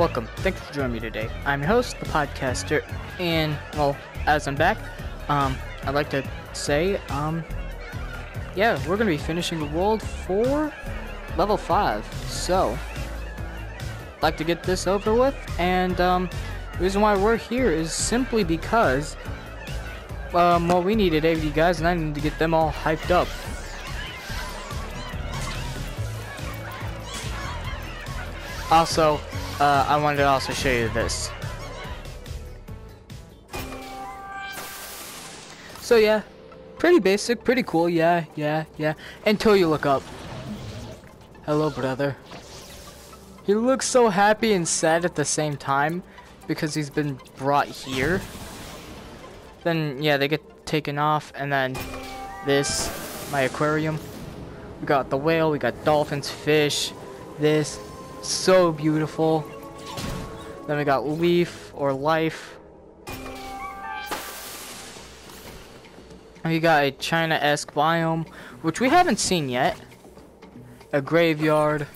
welcome. Thanks for joining me today. I'm your host, the podcaster, and well, as I'm back, um, I'd like to say, um, yeah, we're gonna be finishing world Four, level five. So, like to get this over with, and um, the reason why we're here is simply because, um, well, we needed 80 guys, and I need to get them all hyped up. Also, uh, I wanted to also show you this. So yeah, pretty basic, pretty cool, yeah, yeah, yeah. Until you look up. Hello, brother. He looks so happy and sad at the same time because he's been brought here. Then, yeah, they get taken off, and then this, my aquarium. We got the whale, we got dolphins, fish, this, so beautiful. Then we got leaf or life. We got a China-esque biome, which we haven't seen yet. A graveyard,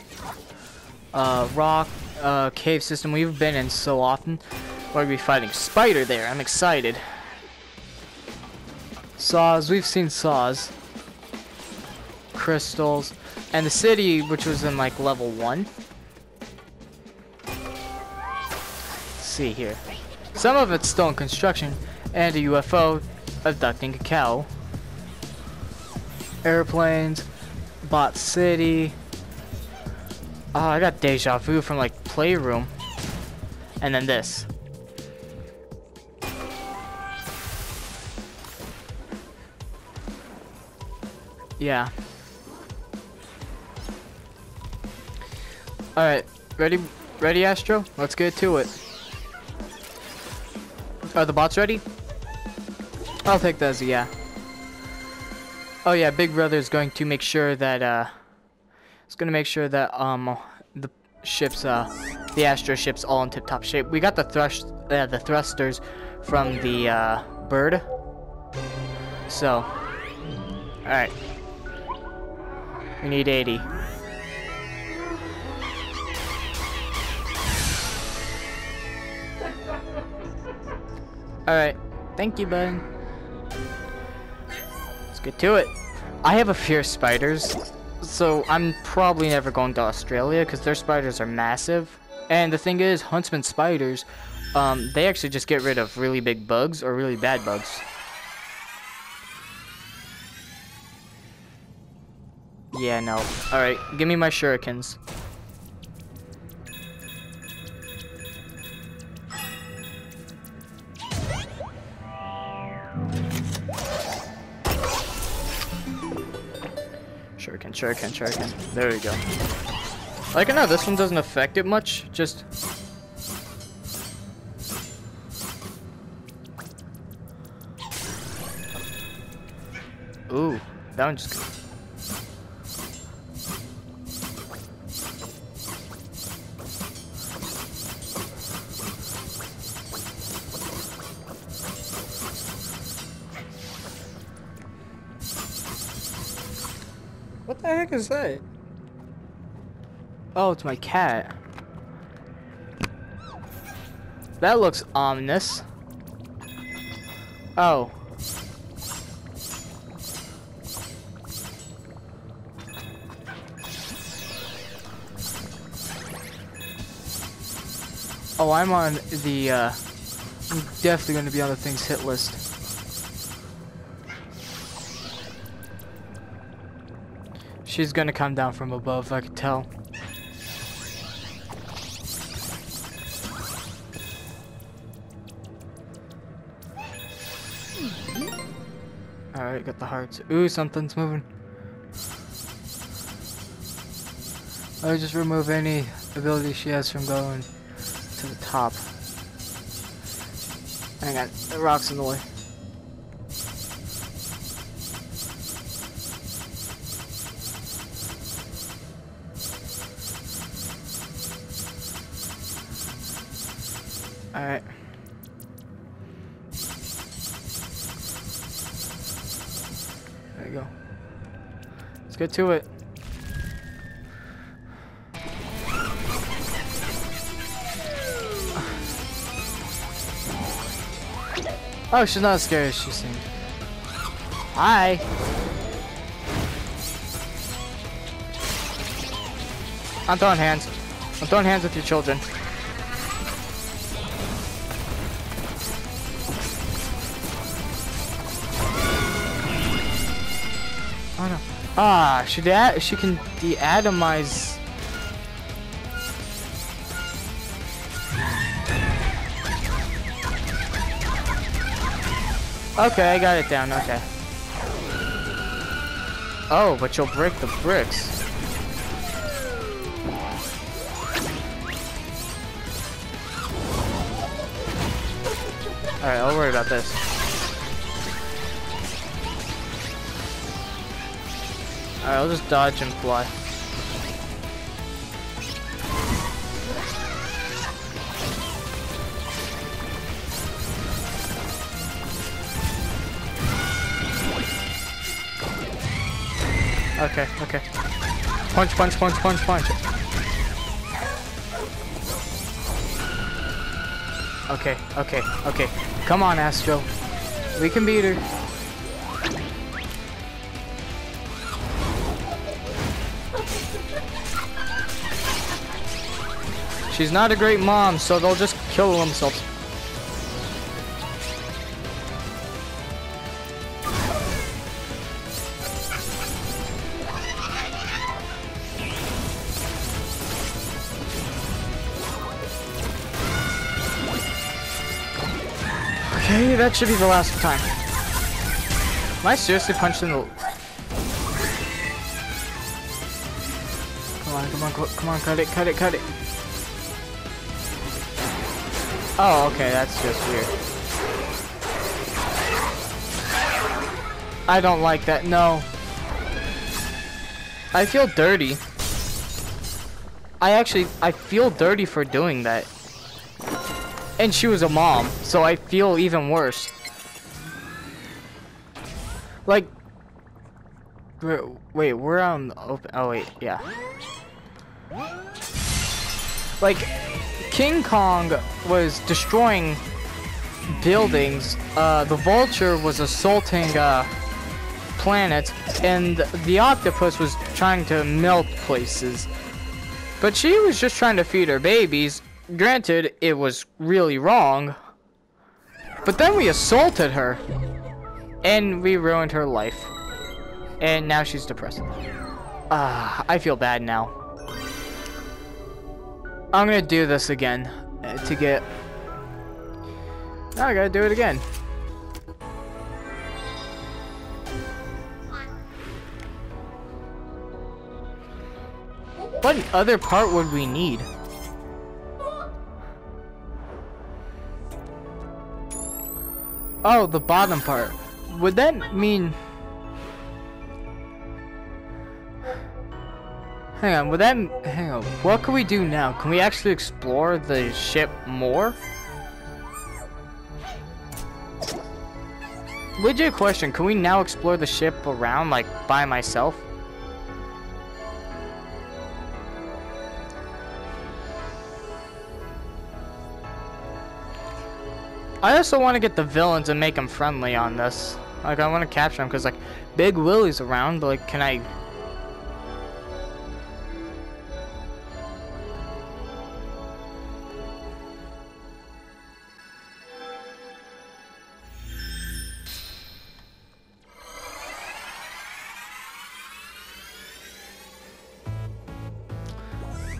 uh, rock, uh, cave system we've been in so often. We're gonna be fighting spider there. I'm excited. Saws, we've seen saws. Crystals, and the city, which was in like level one. See here. Some of it's still in construction, and a UFO abducting a cow. Airplanes, Bot City. Oh, I got deja vu from like Playroom. And then this. Yeah. Alright, ready, ready Astro? Let's get to it. Are the bots ready? I'll take those, yeah. Oh yeah, Big Brother is going to make sure that, uh... It's gonna make sure that, um, the ship's, uh, the Astro ship's all in tip-top shape. We got the thrust, uh, the thrusters from the, uh, bird. So, alright. We need 80. Alright. Thank you, bud. Let's get to it. I have a fear of spiders, so I'm probably never going to Australia because their spiders are massive. And the thing is, huntsman spiders, um, they actually just get rid of really big bugs or really bad bugs. Yeah, no. Alright, give me my shurikens. Shuriken, shuriken, shuriken. There we go. Like I know this one doesn't affect it much, just... Ooh, that one just... is that? Oh, it's my cat. That looks ominous. Oh. Oh, I'm on the, uh, I'm definitely going to be on the things hit list. She's gonna come down from above, I can tell. Alright, got the hearts. Ooh, something's moving. I just remove any ability she has from going to the top. Hang on, the rock's in the way. Get to it. Oh, she's not as scary as she seemed. Hi. I'm throwing hands. I'm throwing hands with your children. Ah, she de she can deatomize. Okay, I got it down. Okay. Oh, but you'll break the bricks. Alright, I'll worry about this. Alright, I'll just dodge and fly. Okay, okay. Punch, punch, punch, punch, punch. Okay, okay, okay. Come on, Astro. We can beat her. She's not a great mom, so they'll just kill themselves. Okay, that should be the last time. Am I seriously punching the... Come on, come on, come on, cut it, cut it, cut it. Oh, okay, that's just weird. I don't like that, no. I feel dirty. I actually, I feel dirty for doing that. And she was a mom, so I feel even worse. Like, wait, we're on open. Oh wait, yeah. Like, King Kong was destroying buildings. Uh, the Vulture was assaulting uh, planets, and the Octopus was trying to melt places. But she was just trying to feed her babies, Granted, it was really wrong. But then we assaulted her. And we ruined her life. And now she's depressed. Ah, uh, I feel bad now. I'm gonna do this again. Uh, to get... Now I gotta do it again. What other part would we need? Oh, the bottom part. Would that mean... Hang on, would that... Hang on, what can we do now? Can we actually explore the ship more? Legit question, can we now explore the ship around, like, by myself? I also want to get the villains and make them friendly on this. Like, I want to capture them because, like, Big Willie's around. Like, can I...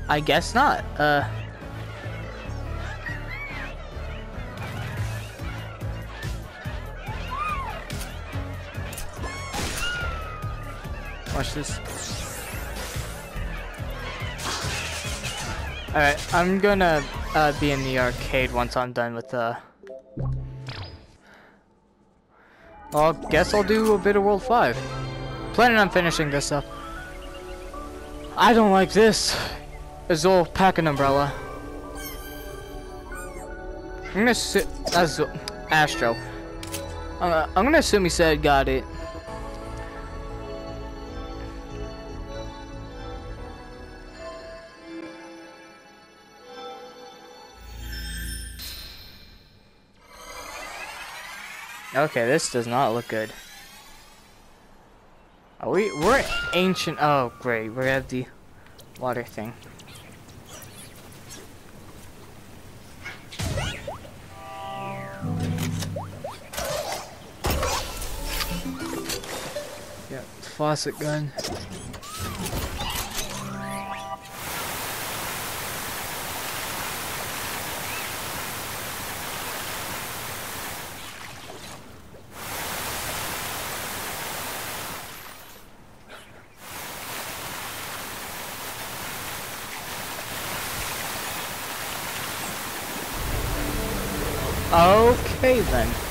I guess not. Uh... Watch this. Alright, I'm gonna uh, be in the arcade once I'm done with the... Well, guess I'll do a bit of World 5. Planning on finishing this up. I don't like this. Azul, pack an umbrella. I'm gonna sit as Astro. Uh, I'm gonna assume he said got it. Okay, this does not look good. Are we we're ancient oh great, we have the water thing. Faucet gun. Okay then.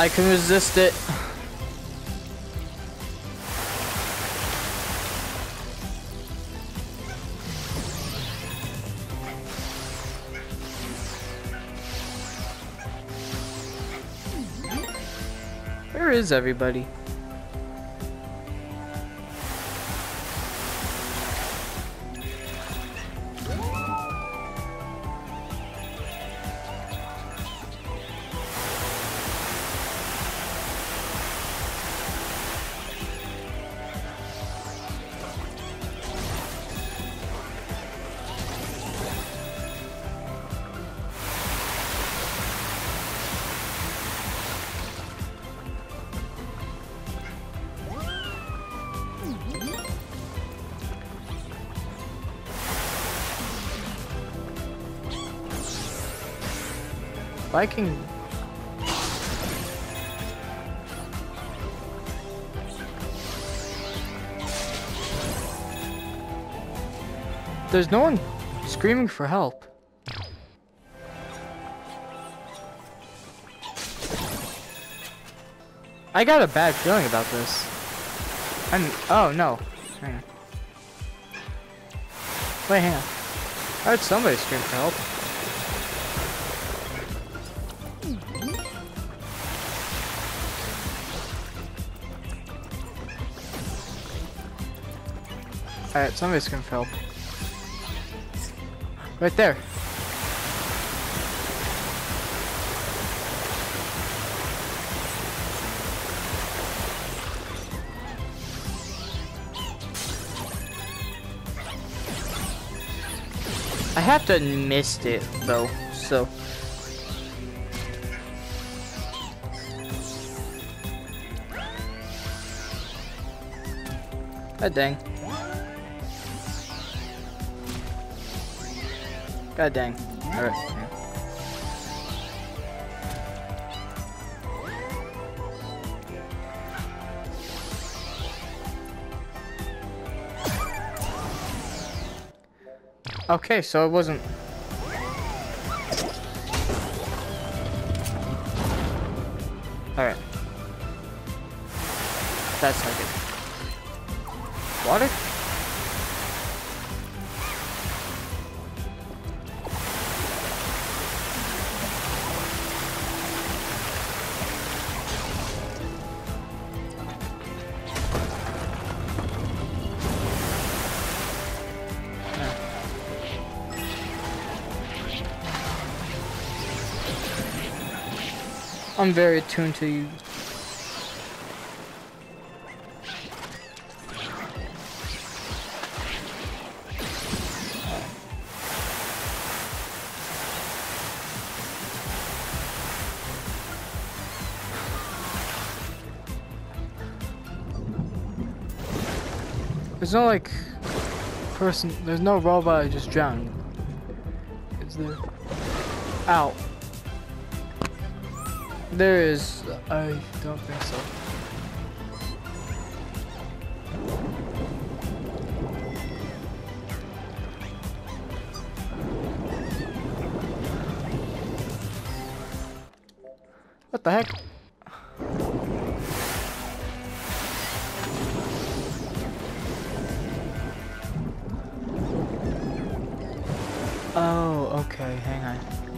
I can resist it. Where is everybody? Viking. There's no one screaming for help. I got a bad feeling about this. I'm, oh no. Hang on. Wait, hang on. I heard somebody scream for help. Alright, somebody's gonna help. Right there. I have to missed it though, so God dang. God dang. Alright. Okay, so it wasn't... Alright. That's not good. Water? I'm very attuned to you. There's no like person, there's no robot I just drowned. It's the Ow. There is. I don't think so. What the heck? Oh, okay, hang on.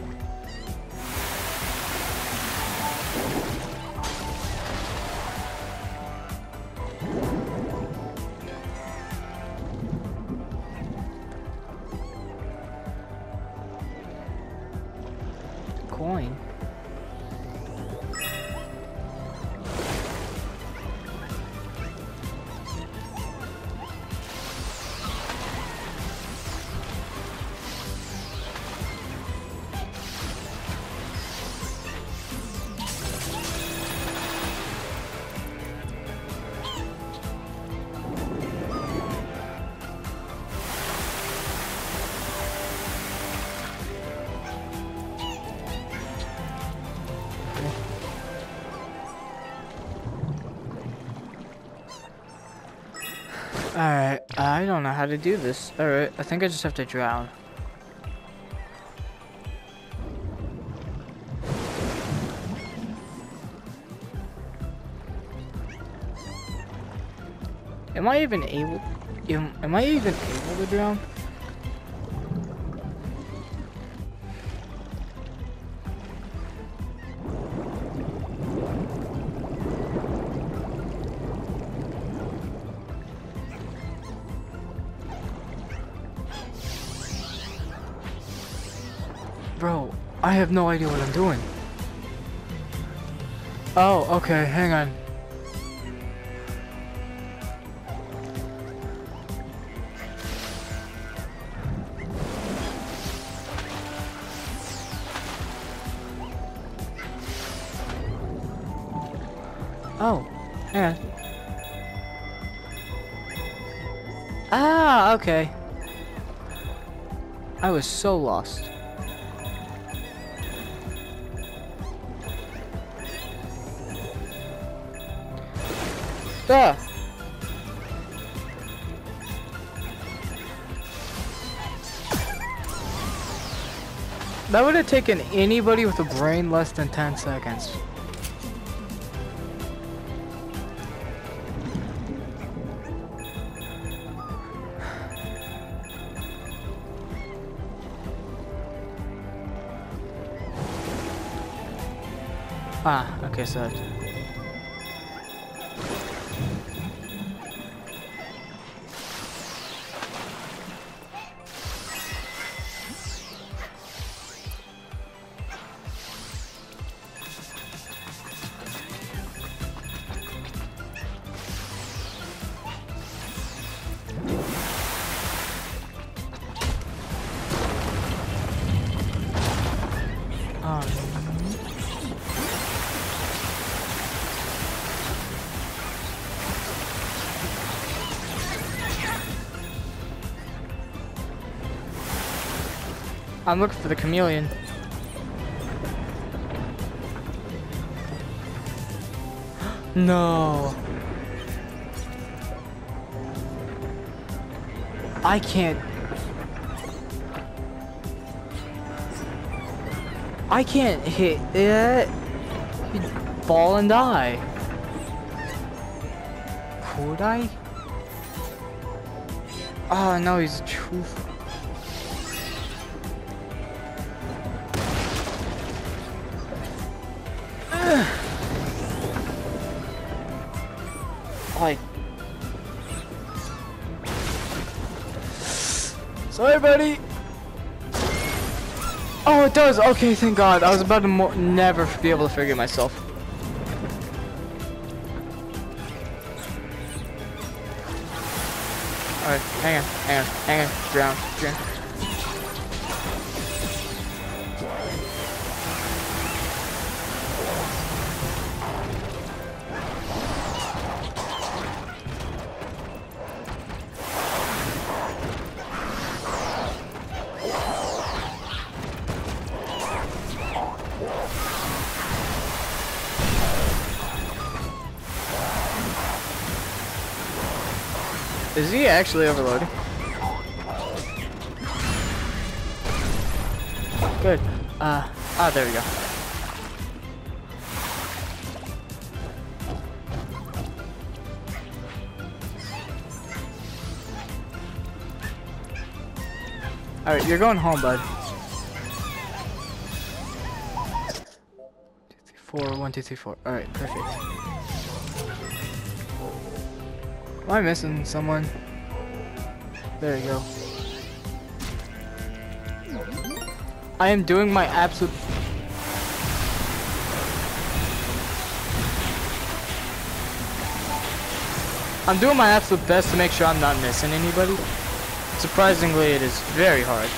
How to do this. Alright, I think I just have to drown. Am I even able... Am, am I even able to drown? Bro, I have no idea what I'm doing. Oh, okay, hang on. Oh, on. Ah, okay. I was so lost. Ah. That would have taken anybody with a brain less than 10 seconds. Ah, okay, so Um, I'm looking for the chameleon. no. I can't. I can't hit it. Fall and die. Could I? Oh no, he's a truth. Like. Sorry, buddy. It does. Okay, thank God. I was about to never be able to figure myself. Alright, hang on, hang on, hang on, drown, drown. Is he actually overloading? Good. Uh, ah, there we go. Alright, you're going home, bud. Two, three, four, one, two, three, four. Alright, perfect. Am I missing someone? There you go. I am doing my absolute I'm doing my absolute best to make sure I'm not missing anybody. Surprisingly, it is very hard.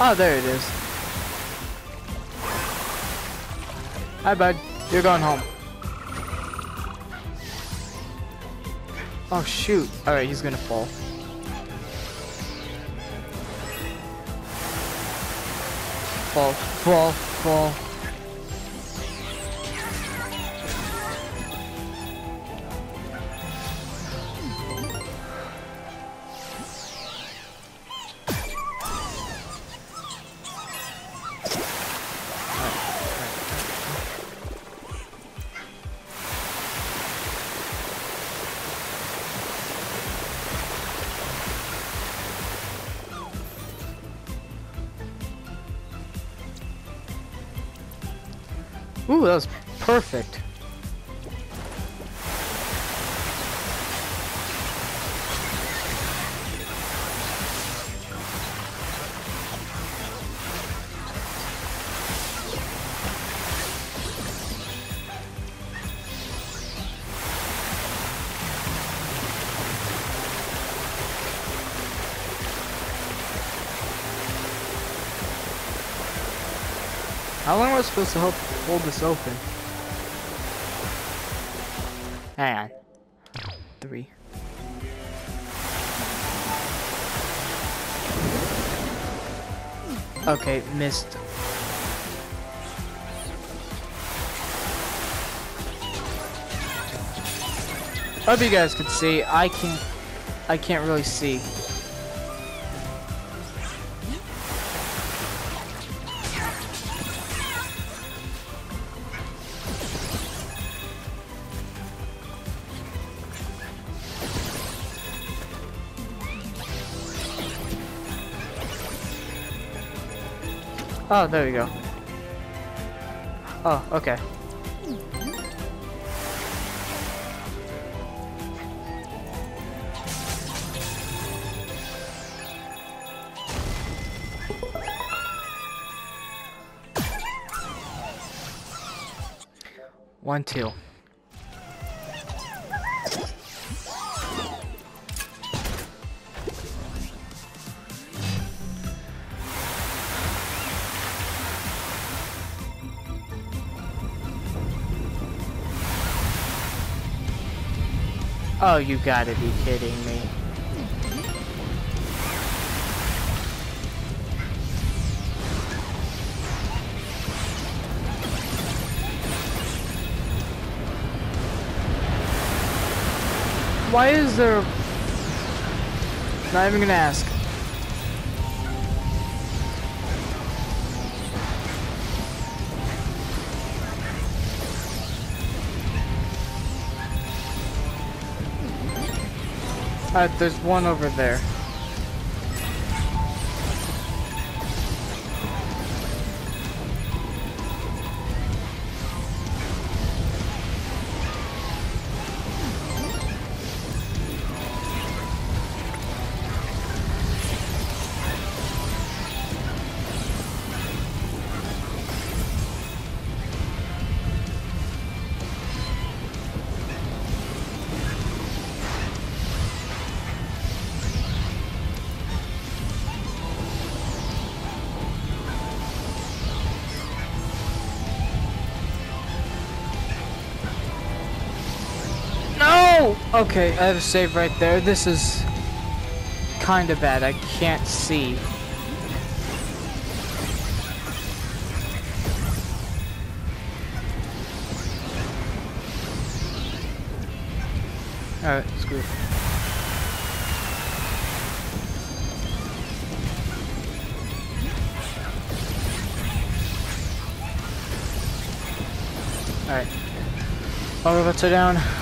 Oh, there it is. Hi, bud. You're going home. Oh, shoot. Alright, he's gonna fall. Fall, fall, fall. Ooh, that was perfect. How long am I supposed to help hold this open? Hang on. Three. Okay, missed. Hope you guys can see. I can't. I can't really see. Oh, there we go. Oh, okay. One, two. Oh, you gotta be kidding me. Why is there... Not even gonna ask. Uh, there's one over there. Okay, I have a save right there. This is kinda bad. I can't see. Alright, screw Alright. All robots are down.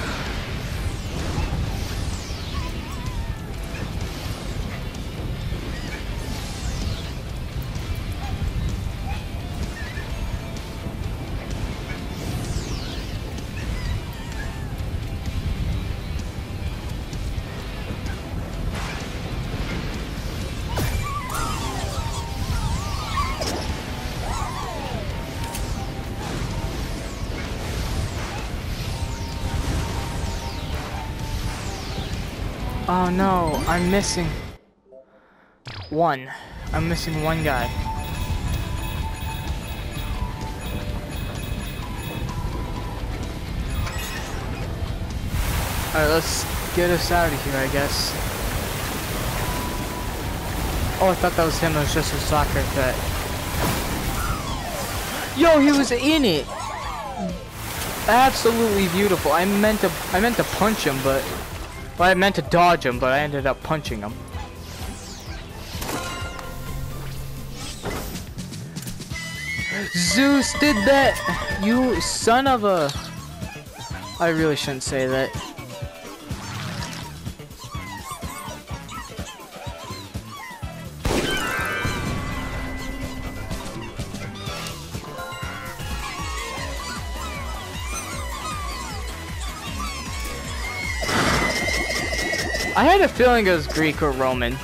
I'm missing one. I'm missing one guy. Alright, let's get us out of here, I guess. Oh, I thought that was him. It was just a soccer cut. Yo, he was in it. Absolutely beautiful. I meant to, I meant to punch him, but well, I meant to dodge him, but I ended up punching him. Zeus did that! You son of a... I really shouldn't say that. I had a feeling it was Greek or Roman.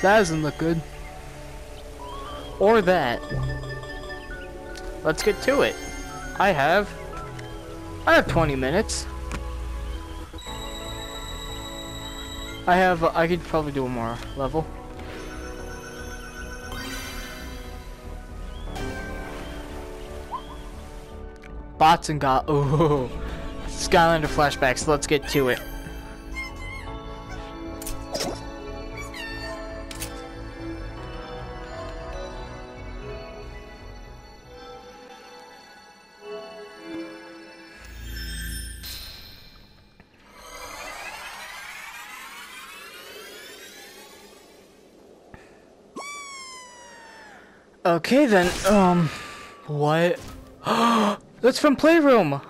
That doesn't look good. Or that. Let's get to it. I have... I have 20 minutes. I have, uh, I could probably do one more level. Bots and got, oh, Skylander flashbacks, let's get to it. Okay then, um, what? That's from Playroom!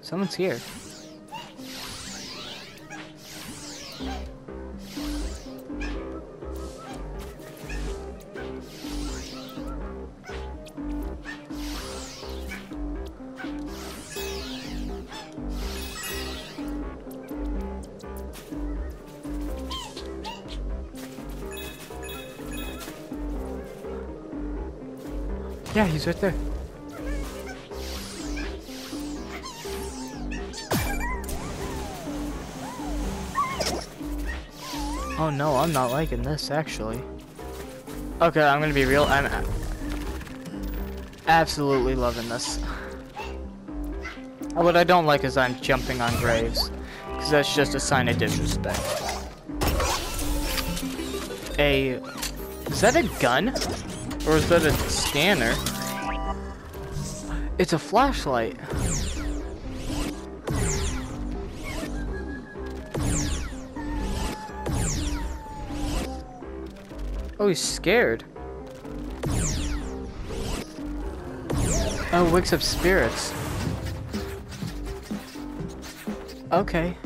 Someone's here. Right there. Oh no, I'm not liking this actually. Okay, I'm gonna be real. I'm absolutely loving this. What I don't like is I'm jumping on graves. Because that's just a sign of disrespect. A... Is that a gun? Or is that a scanner? It's a flashlight. Oh, he's scared. Oh, wakes up spirits. Okay.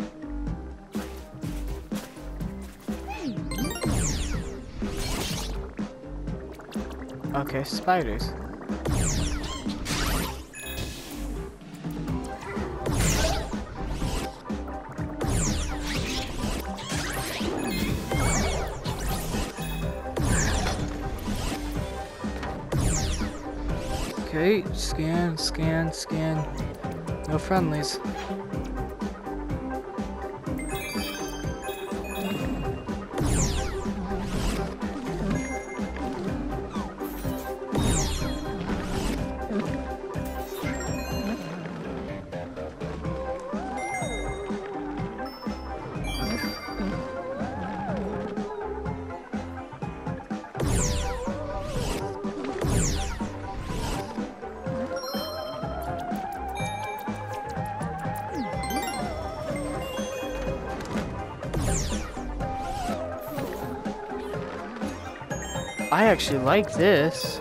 Okay, spiders. Scan, scan, scan. No friendlies. I actually like this.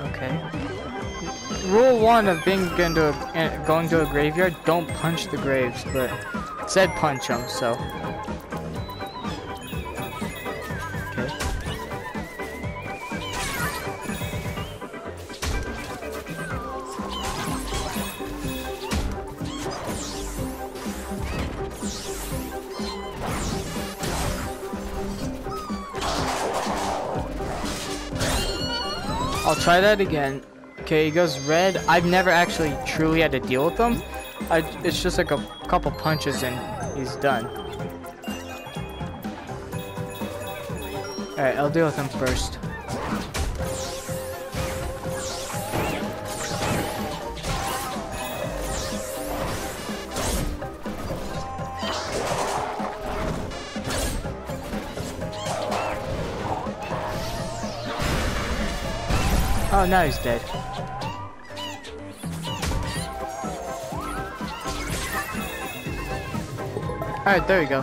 Okay. Rule one of being going to a, eh, going to a graveyard: don't punch the graves, but said punch them, so. Okay. I'll try that again. Okay, he goes red. I've never actually truly had to deal with them. I, it's just like a couple punches and he's done. Alright, I'll deal with him first. Oh, now he's dead. Alright, there we go.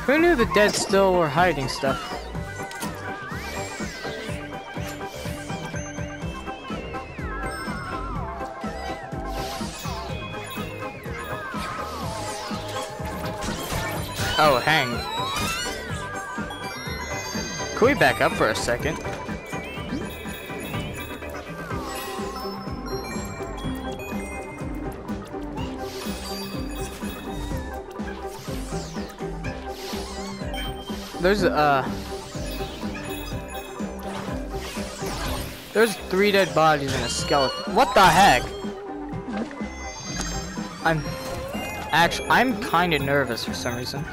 Who knew the dead still were hiding stuff? Oh, hang. Can we back up for a second? There's uh There's three dead bodies and a skeleton. What the heck? I'm actually I'm kind of nervous for some reason.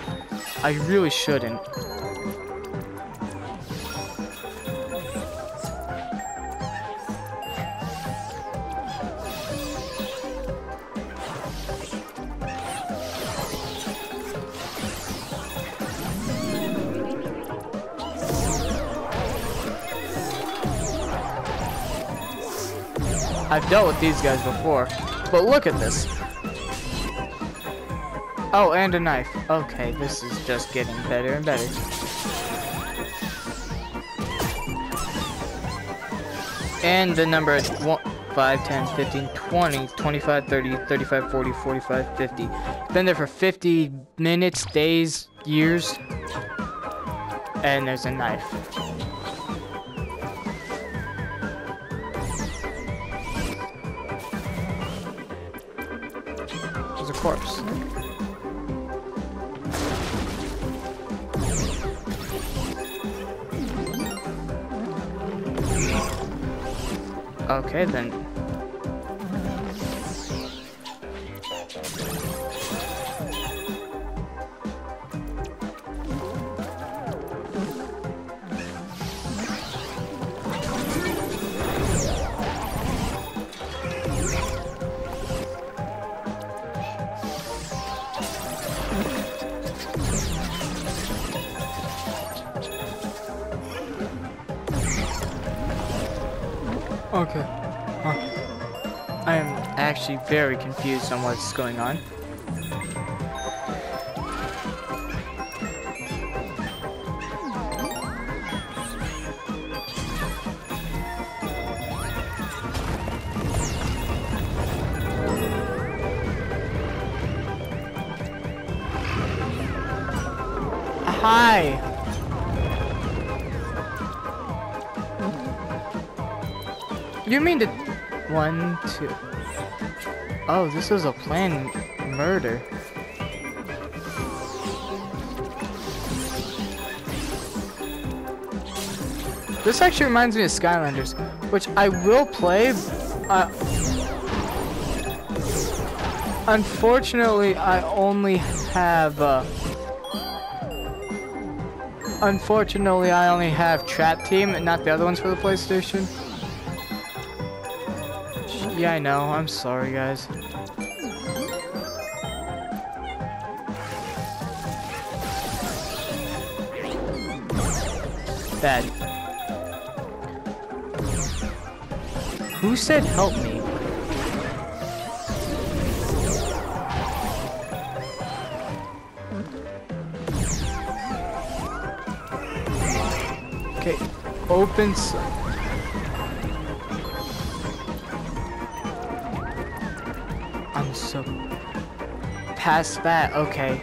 I really shouldn't. Dealt with these guys before. But look at this. Oh, and a knife. Okay, this is just getting better and better. And the number is 1, 5, 10, 15, 20, 25, 30, 35, 40, 45, 50. Been there for 50 minutes, days, years. And there's a knife. Corpse. Okay then. Actually very confused on what's going on. Hi. You mean the one, two? Oh, this was a planned murder. This actually reminds me of Skylanders, which I will play. Uh, unfortunately, I only have. Uh, unfortunately, I only have Trap Team and not the other ones for the PlayStation. Yeah, I know. I'm sorry, guys. Bad. Who said help me? Okay, open... past that. Okay.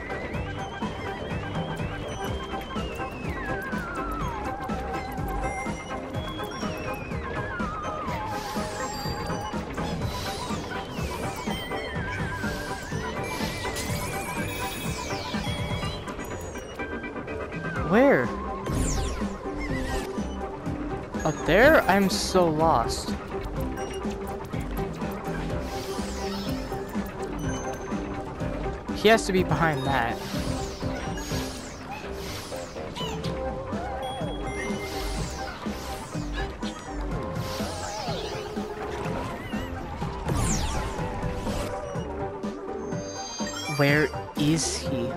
Where? Up there? I'm so lost. He has to be behind that. Where is he?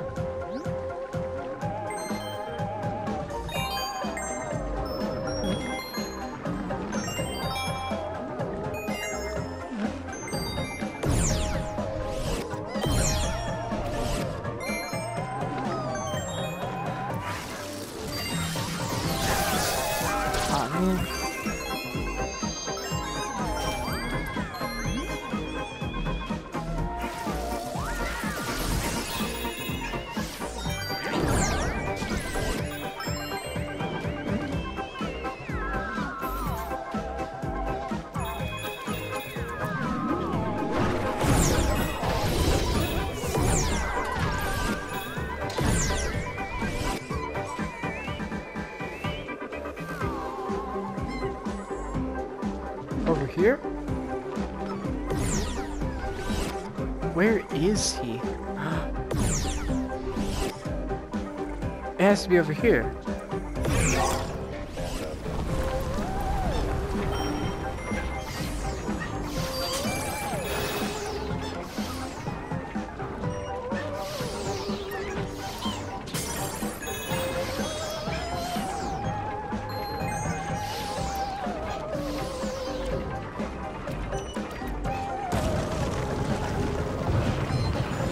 Be over here.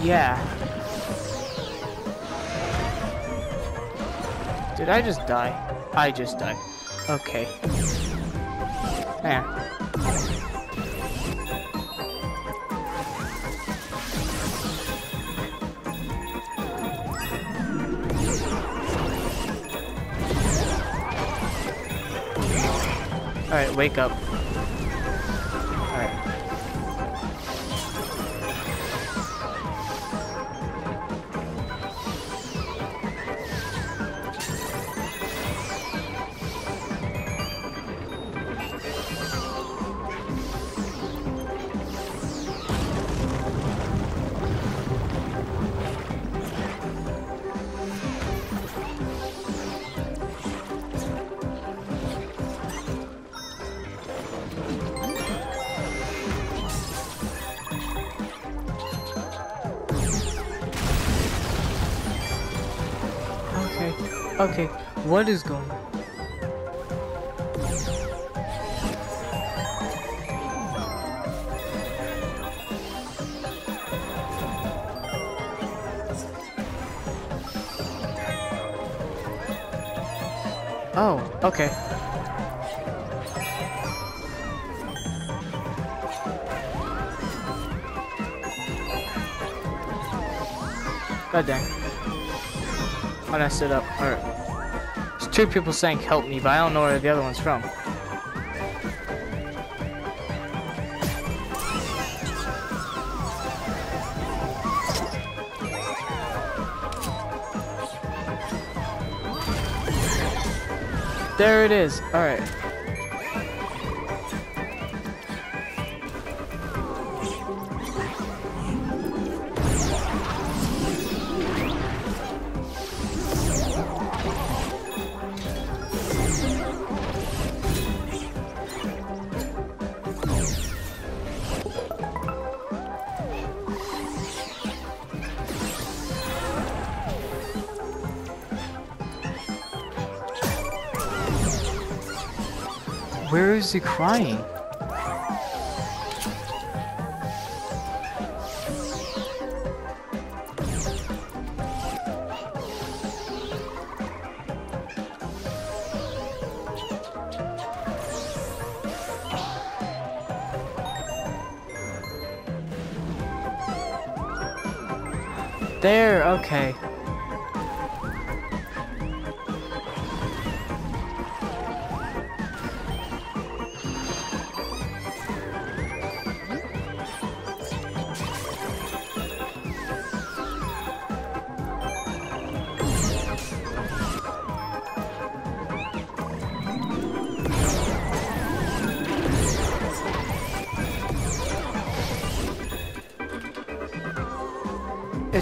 Yeah. Did I just die? I just died. Okay. Yeah. Alright, wake up. What is going on? Oh, okay. God dang. I messed it up. Alright. Two people saying help me, but I don't know where the other one's from. There it is. Alright. Where is he crying?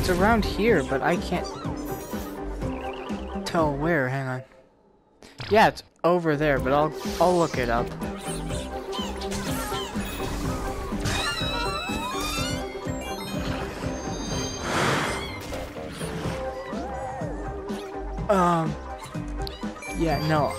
It's around here, but I can't tell where. Hang on. Yeah, it's over there, but I'll I'll look it up. Um. Yeah, no.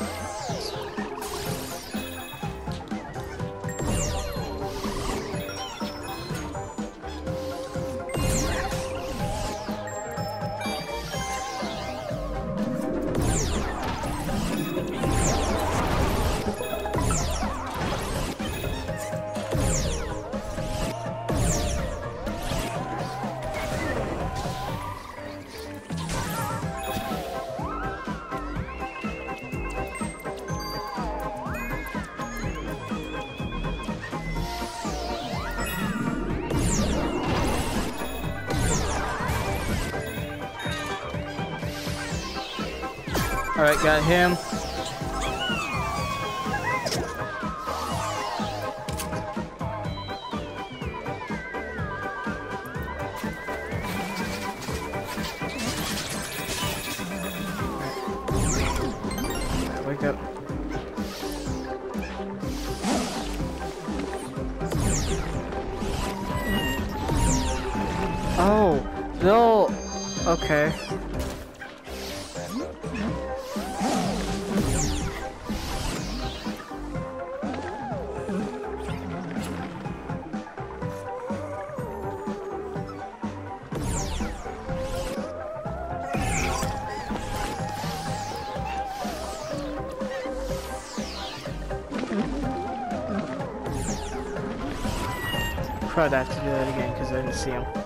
Him. Probably have to do that again because I didn't see him.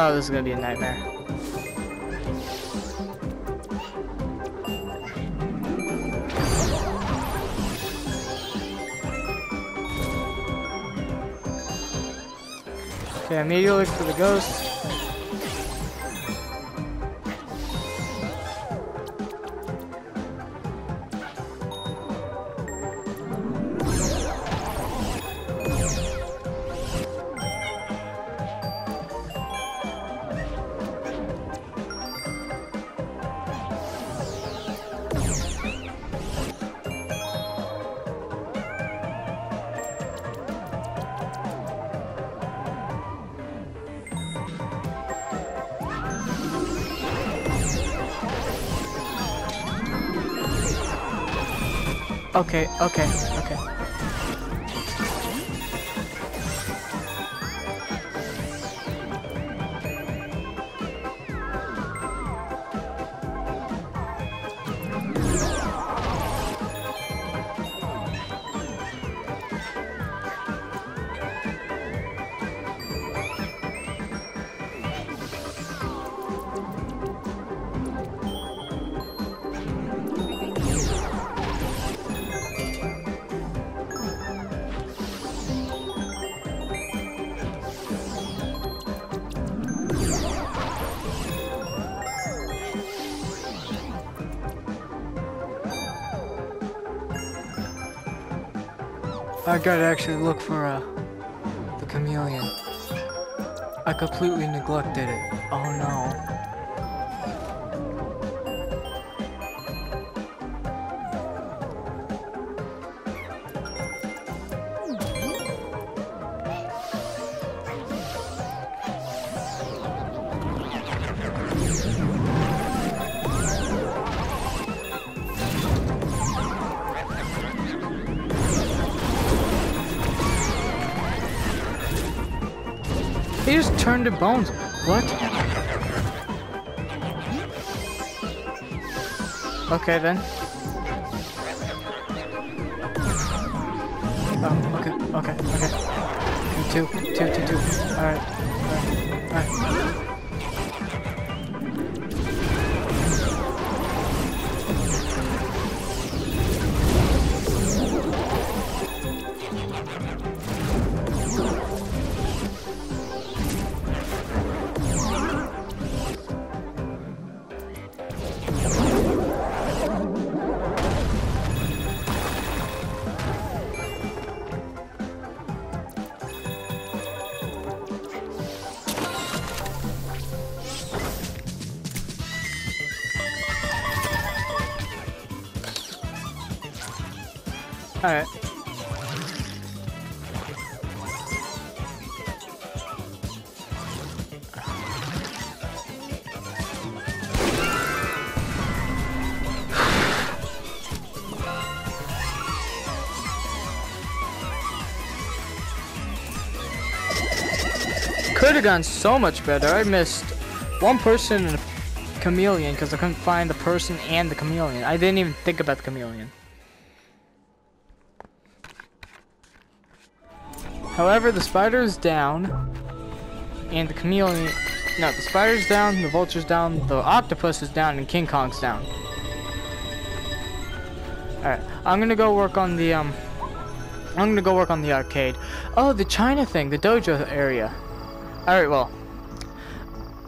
Oh, this is gonna be a nightmare. Okay, I'm immediately for the ghost. Okay, okay, I gotta actually look for uh, the chameleon. I completely neglected it. Oh no. What? Okay then. Oh, okay, okay, okay. Two, two, two, two. Alright, alright, alright. Alright. Could have gone so much better. I missed one person and a chameleon because I couldn't find the person and the chameleon. I didn't even think about the chameleon. However, the spider is down, and the chameleon... No, the spider's down, the vulture's down, the octopus is down, and King Kong's down. Alright, I'm gonna go work on the, um... I'm gonna go work on the arcade. Oh, the China thing, the dojo area. Alright, well.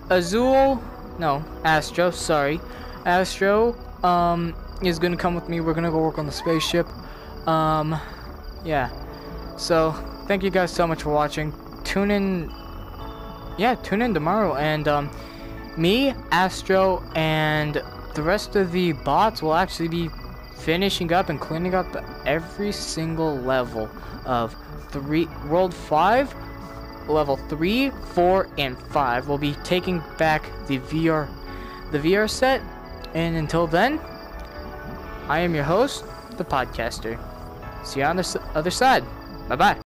Azul... No, Astro, sorry. Astro, um, is gonna come with me. We're gonna go work on the spaceship. Um, yeah. So, thank you guys so much for watching. Tune in, yeah, tune in tomorrow, and um, me, Astro, and the rest of the bots will actually be finishing up and cleaning up every single level of three World Five, level three, four, and five. We'll be taking back the VR, the VR set, and until then, I am your host, the podcaster. See you on the other side. Bye bye.